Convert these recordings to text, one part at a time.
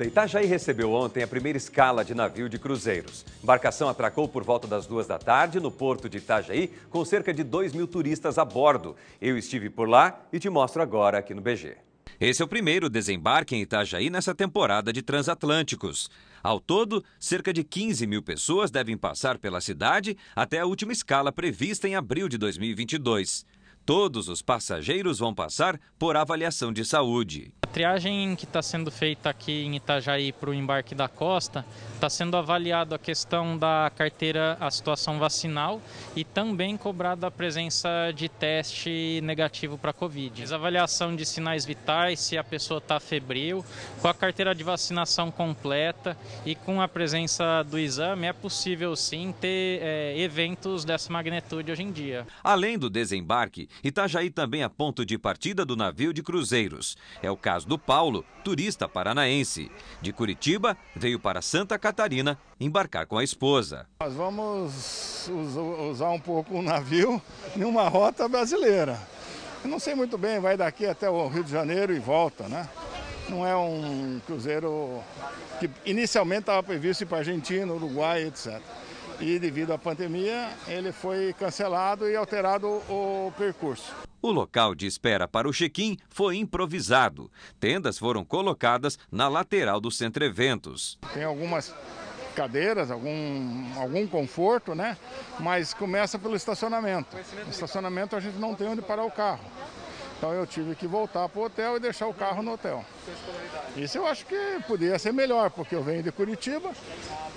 Itajaí recebeu ontem a primeira escala de navio de cruzeiros. A embarcação atracou por volta das duas da tarde no porto de Itajaí, com cerca de 2 mil turistas a bordo. Eu estive por lá e te mostro agora aqui no BG. Esse é o primeiro desembarque em Itajaí nessa temporada de transatlânticos. Ao todo, cerca de 15 mil pessoas devem passar pela cidade até a última escala prevista em abril de 2022. Todos os passageiros vão passar por avaliação de saúde. A triagem que está sendo feita aqui em Itajaí para o embarque da costa está sendo avaliado a questão da carteira, a situação vacinal e também cobrada a presença de teste negativo para Covid. A avaliação de sinais vitais, se a pessoa está febril, com a carteira de vacinação completa e com a presença do exame, é possível sim ter é, eventos dessa magnitude hoje em dia. Além do desembarque, Itajaí também é ponto de partida do navio de cruzeiros. É o caso do Paulo, turista paranaense. De Curitiba, veio para Santa Catarina embarcar com a esposa. Nós vamos usar um pouco o navio em uma rota brasileira. Não sei muito bem, vai daqui até o Rio de Janeiro e volta, né? Não é um cruzeiro que inicialmente estava previsto ir para Argentina, Uruguai, etc e devido à pandemia ele foi cancelado e alterado o percurso. O local de espera para o check-in foi improvisado. Tendas foram colocadas na lateral do centro eventos. Tem algumas cadeiras, algum, algum conforto, né? Mas começa pelo estacionamento. No estacionamento a gente não tem onde parar o carro. Então eu tive que voltar para o hotel e deixar o carro no hotel. Isso eu acho que poderia ser melhor, porque eu venho de Curitiba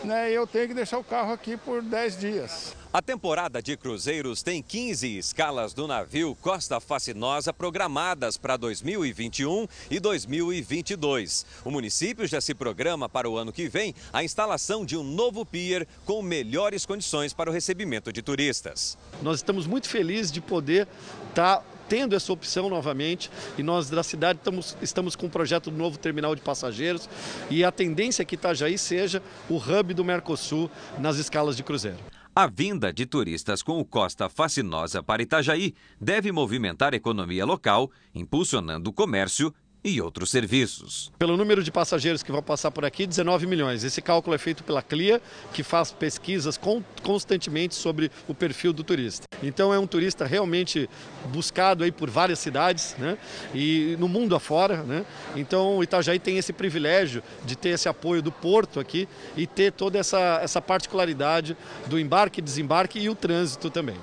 né, e eu tenho que deixar o carro aqui por 10 dias. A temporada de cruzeiros tem 15 escalas do navio Costa Fascinosa programadas para 2021 e 2022. O município já se programa para o ano que vem a instalação de um novo pier com melhores condições para o recebimento de turistas. Nós estamos muito felizes de poder estar tá tendo essa opção novamente e nós da cidade estamos, estamos com um projeto do novo terminal de passageiros e a tendência é que Itajaí seja o hub do Mercosul nas escalas de cruzeiro. A vinda de turistas com o Costa Fascinosa para Itajaí deve movimentar a economia local, impulsionando o comércio e outros serviços. Pelo número de passageiros que vão passar por aqui, 19 milhões. Esse cálculo é feito pela CLIA, que faz pesquisas constantemente sobre o perfil do turista. Então é um turista realmente buscado aí por várias cidades, né? E no mundo afora, né? Então o Itajaí tem esse privilégio de ter esse apoio do porto aqui e ter toda essa, essa particularidade do embarque, desembarque e o trânsito também.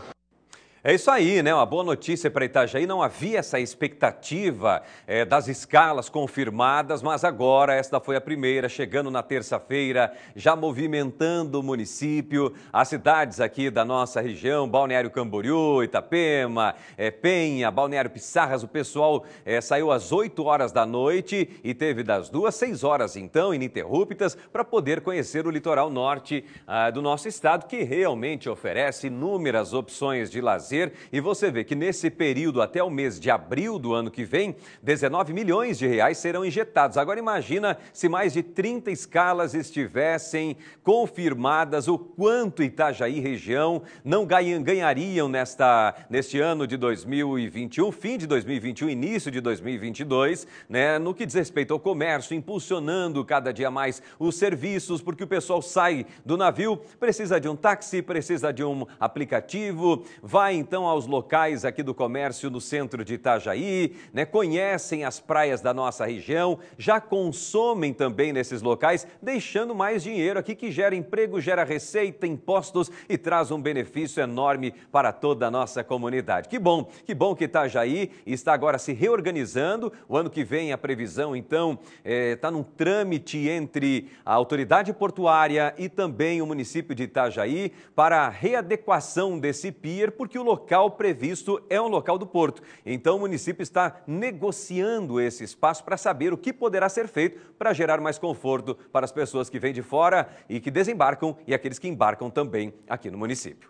É isso aí, né? Uma boa notícia para Itajaí. Não havia essa expectativa é, das escalas confirmadas, mas agora esta foi a primeira, chegando na terça-feira, já movimentando o município, as cidades aqui da nossa região, Balneário Camboriú, Itapema, é, Penha, Balneário Pissarras. O pessoal é, saiu às 8 horas da noite e teve das duas, 6 horas então, ininterruptas, para poder conhecer o litoral norte ah, do nosso estado, que realmente oferece inúmeras opções de lazer e você vê que nesse período até o mês de abril do ano que vem, 19 milhões de reais serão injetados. Agora imagina se mais de 30 escalas estivessem confirmadas, o quanto Itajaí região não ganhariam nesta, neste ano de 2021, fim de 2021, início de 2022, né, no que diz respeito ao comércio, impulsionando cada dia mais os serviços, porque o pessoal sai do navio, precisa de um táxi, precisa de um aplicativo, vai então aos locais aqui do comércio no centro de Itajaí, né? conhecem as praias da nossa região, já consomem também nesses locais, deixando mais dinheiro aqui que gera emprego, gera receita, impostos e traz um benefício enorme para toda a nossa comunidade. Que bom, que bom que Itajaí está agora se reorganizando. O ano que vem a previsão, então, está é, num trâmite entre a autoridade portuária e também o município de Itajaí para a readequação desse pier, porque o local previsto é um local do porto. Então o município está negociando esse espaço para saber o que poderá ser feito para gerar mais conforto para as pessoas que vêm de fora e que desembarcam e aqueles que embarcam também aqui no município.